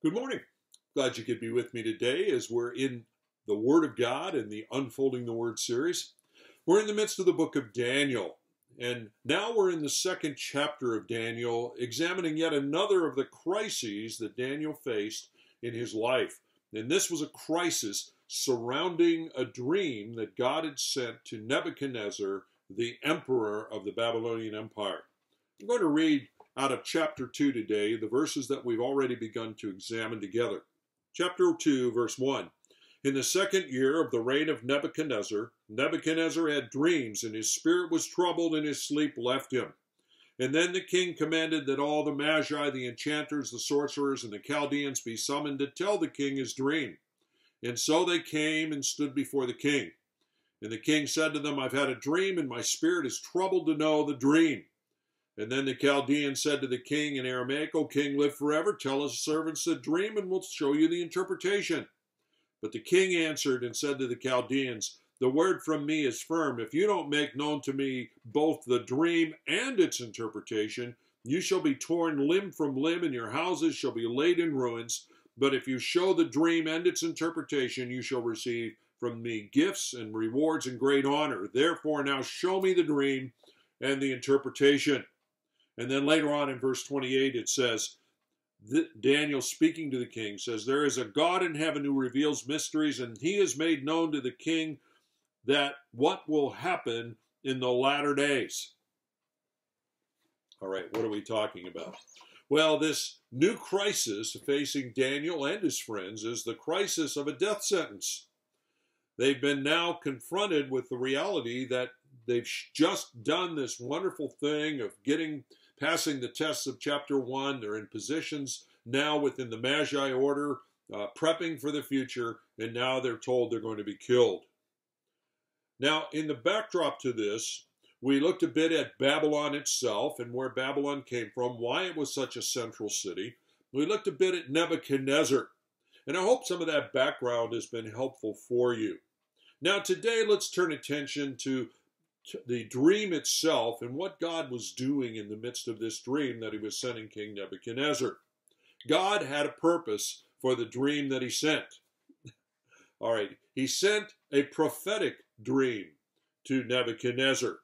Good morning. Glad you could be with me today as we're in the Word of God and the Unfolding the Word series. We're in the midst of the book of Daniel, and now we're in the second chapter of Daniel, examining yet another of the crises that Daniel faced in his life. And this was a crisis surrounding a dream that God had sent to Nebuchadnezzar, the emperor of the Babylonian Empire. I'm going to read out of chapter 2 today, the verses that we've already begun to examine together. Chapter 2, verse 1. In the second year of the reign of Nebuchadnezzar, Nebuchadnezzar had dreams, and his spirit was troubled, and his sleep left him. And then the king commanded that all the Magi, the enchanters, the sorcerers, and the Chaldeans be summoned to tell the king his dream. And so they came and stood before the king. And the king said to them, I've had a dream, and my spirit is troubled to know the dream. And then the Chaldean said to the king in Aramaic, O king, live forever. Tell his servants the dream, and we'll show you the interpretation. But the king answered and said to the Chaldeans, The word from me is firm. If you don't make known to me both the dream and its interpretation, you shall be torn limb from limb, and your houses shall be laid in ruins. But if you show the dream and its interpretation, you shall receive from me gifts and rewards and great honor. Therefore, now show me the dream and the interpretation. And then later on in verse 28, it says, Daniel speaking to the king says, There is a God in heaven who reveals mysteries, and he has made known to the king that what will happen in the latter days. All right, what are we talking about? Well, this new crisis facing Daniel and his friends is the crisis of a death sentence. They've been now confronted with the reality that they've just done this wonderful thing of getting passing the tests of chapter 1. They're in positions now within the Magi order, uh, prepping for the future, and now they're told they're going to be killed. Now, in the backdrop to this, we looked a bit at Babylon itself and where Babylon came from, why it was such a central city. We looked a bit at Nebuchadnezzar, and I hope some of that background has been helpful for you. Now, today, let's turn attention to the dream itself and what God was doing in the midst of this dream that he was sending King Nebuchadnezzar. God had a purpose for the dream that he sent. All right, he sent a prophetic dream to Nebuchadnezzar.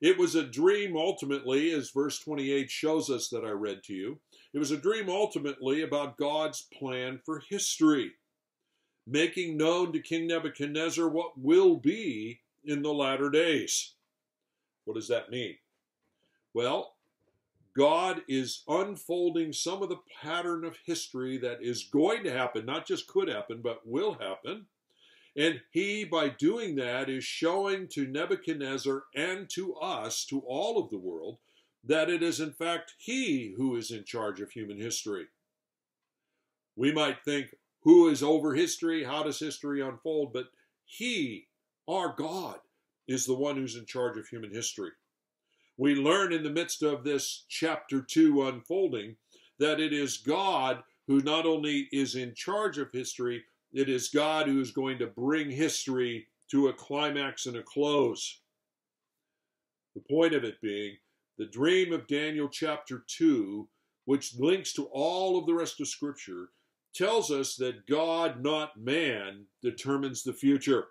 It was a dream ultimately, as verse 28 shows us that I read to you. It was a dream ultimately about God's plan for history, making known to King Nebuchadnezzar what will be in the latter days. What does that mean? Well, God is unfolding some of the pattern of history that is going to happen, not just could happen, but will happen. And he, by doing that, is showing to Nebuchadnezzar and to us, to all of the world, that it is in fact he who is in charge of human history. We might think, who is over history? How does history unfold? But he, our God, is the one who's in charge of human history. We learn in the midst of this chapter 2 unfolding that it is God who not only is in charge of history, it is God who is going to bring history to a climax and a close. The point of it being the dream of Daniel chapter 2, which links to all of the rest of Scripture, tells us that God, not man, determines the future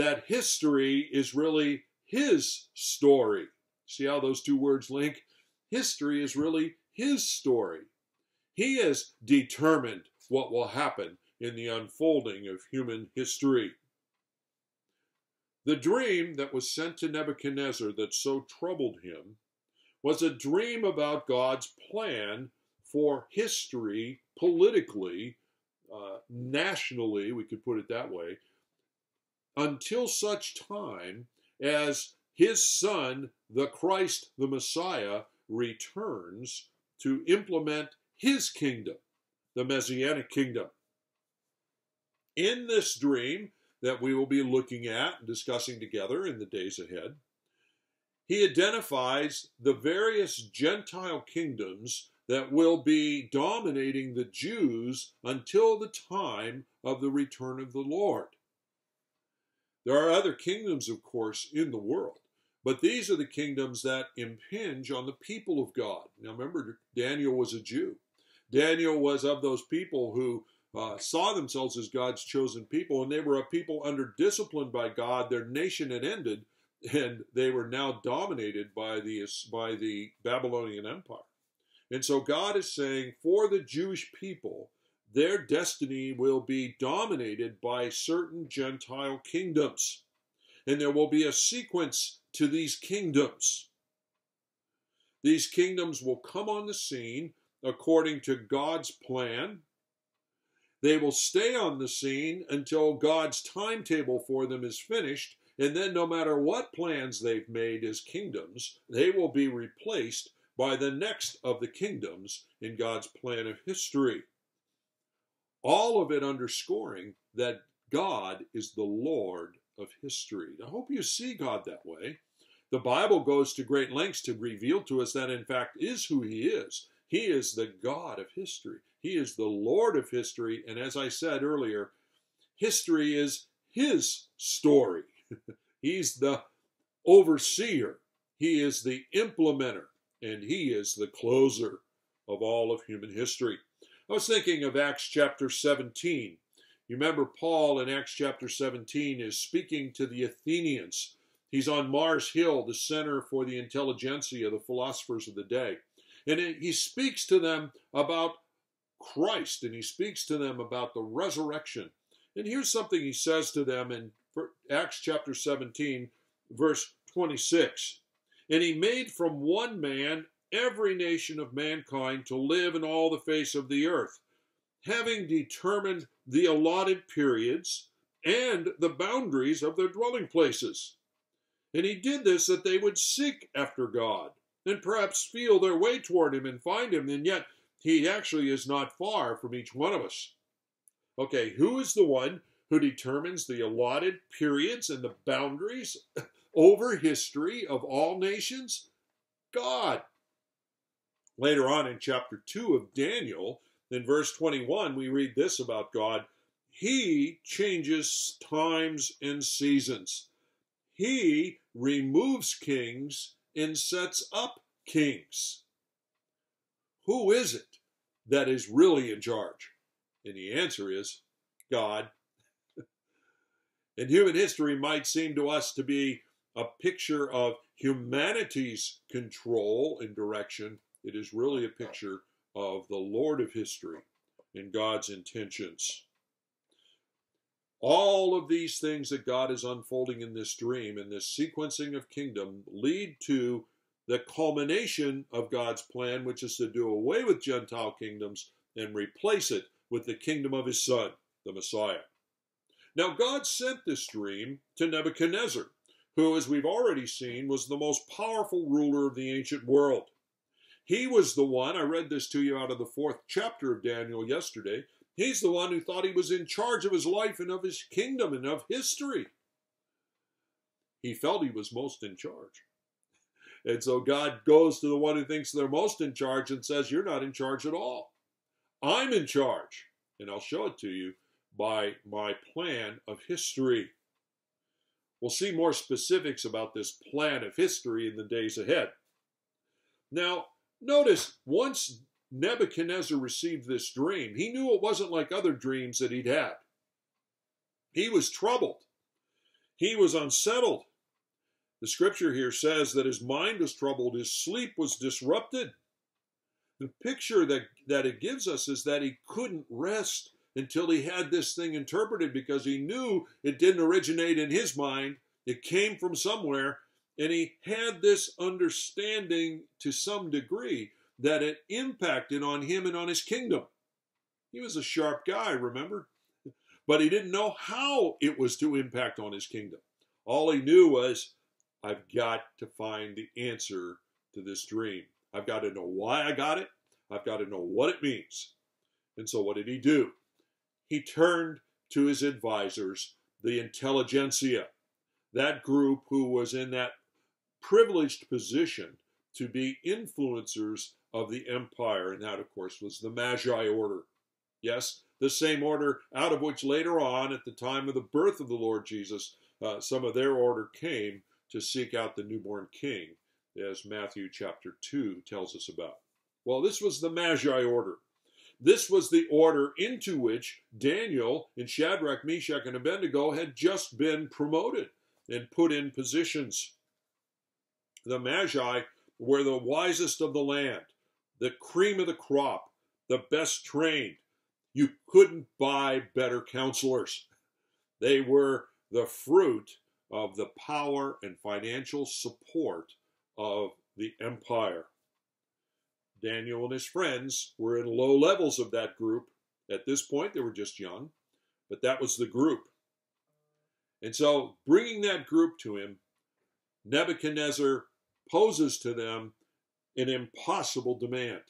that history is really his story. See how those two words link? History is really his story. He has determined what will happen in the unfolding of human history. The dream that was sent to Nebuchadnezzar that so troubled him was a dream about God's plan for history politically, uh, nationally, we could put it that way, until such time as his son, the Christ, the Messiah, returns to implement his kingdom, the Messianic kingdom. In this dream that we will be looking at and discussing together in the days ahead, he identifies the various Gentile kingdoms that will be dominating the Jews until the time of the return of the Lord. There are other kingdoms, of course, in the world, but these are the kingdoms that impinge on the people of God. Now remember, Daniel was a Jew. Daniel was of those people who uh, saw themselves as God's chosen people, and they were a people under discipline by God. Their nation had ended, and they were now dominated by the by the Babylonian Empire. And so God is saying, for the Jewish people, their destiny will be dominated by certain Gentile kingdoms. And there will be a sequence to these kingdoms. These kingdoms will come on the scene according to God's plan. They will stay on the scene until God's timetable for them is finished, and then no matter what plans they've made as kingdoms, they will be replaced by the next of the kingdoms in God's plan of history. All of it underscoring that God is the Lord of history. I hope you see God that way. The Bible goes to great lengths to reveal to us that, in fact, is who He is. He is the God of history. He is the Lord of history. And as I said earlier, history is His story. He's the overseer, He is the implementer, and He is the closer of all of human history. I was thinking of Acts chapter 17. You remember Paul in Acts chapter 17 is speaking to the Athenians. He's on Mars Hill, the center for the intelligentsia, of the philosophers of the day. And he speaks to them about Christ and he speaks to them about the resurrection. And here's something he says to them in Acts chapter 17, verse 26. And he made from one man every nation of mankind to live in all the face of the earth, having determined the allotted periods and the boundaries of their dwelling places. And he did this that they would seek after God and perhaps feel their way toward him and find him, and yet he actually is not far from each one of us. Okay, who is the one who determines the allotted periods and the boundaries over history of all nations? God. Later on in chapter 2 of Daniel, in verse 21, we read this about God He changes times and seasons. He removes kings and sets up kings. Who is it that is really in charge? And the answer is God. and human history might seem to us to be a picture of humanity's control and direction it is really a picture of the Lord of history and God's intentions. All of these things that God is unfolding in this dream and this sequencing of kingdom lead to the culmination of God's plan, which is to do away with Gentile kingdoms and replace it with the kingdom of his son, the Messiah. Now, God sent this dream to Nebuchadnezzar, who, as we've already seen, was the most powerful ruler of the ancient world. He was the one, I read this to you out of the fourth chapter of Daniel yesterday. He's the one who thought he was in charge of his life and of his kingdom and of history. He felt he was most in charge. And so God goes to the one who thinks they're most in charge and says, You're not in charge at all. I'm in charge. And I'll show it to you by my plan of history. We'll see more specifics about this plan of history in the days ahead. Now, Notice, once Nebuchadnezzar received this dream, he knew it wasn't like other dreams that he'd had. He was troubled. He was unsettled. The scripture here says that his mind was troubled, his sleep was disrupted. The picture that, that it gives us is that he couldn't rest until he had this thing interpreted because he knew it didn't originate in his mind. It came from somewhere and he had this understanding to some degree that it impacted on him and on his kingdom. He was a sharp guy, remember? But he didn't know how it was to impact on his kingdom. All he knew was, I've got to find the answer to this dream. I've got to know why I got it. I've got to know what it means. And so, what did he do? He turned to his advisors, the intelligentsia, that group who was in that privileged position to be influencers of the empire. And that, of course, was the Magi order. Yes, the same order out of which later on, at the time of the birth of the Lord Jesus, uh, some of their order came to seek out the newborn king, as Matthew chapter 2 tells us about. Well, this was the Magi order. this was the order into which Daniel and Shadrach, Meshach, and Abednego had just been promoted and put in positions. The Magi were the wisest of the land, the cream of the crop, the best trained. You couldn't buy better counselors. They were the fruit of the power and financial support of the empire. Daniel and his friends were in low levels of that group. At this point, they were just young, but that was the group. And so, bringing that group to him, Nebuchadnezzar poses to them an impossible demand.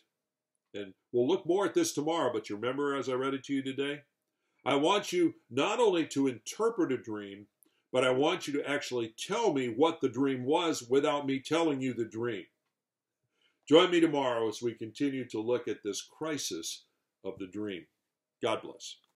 And we'll look more at this tomorrow, but you remember as I read it to you today? I want you not only to interpret a dream, but I want you to actually tell me what the dream was without me telling you the dream. Join me tomorrow as we continue to look at this crisis of the dream. God bless.